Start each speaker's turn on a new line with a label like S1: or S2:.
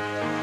S1: Bye.